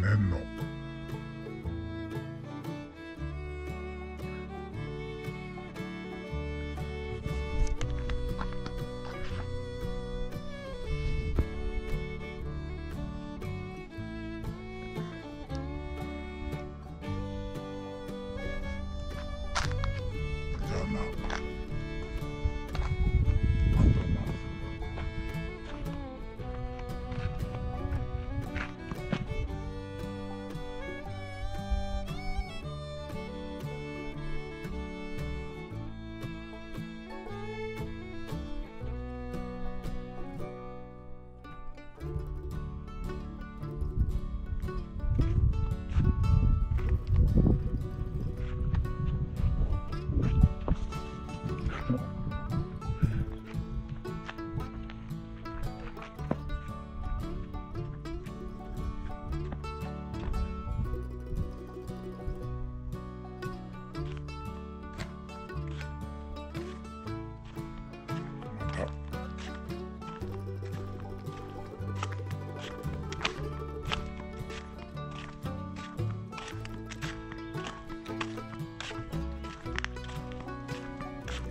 ねんの。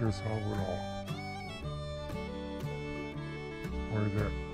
resolve it all. Or that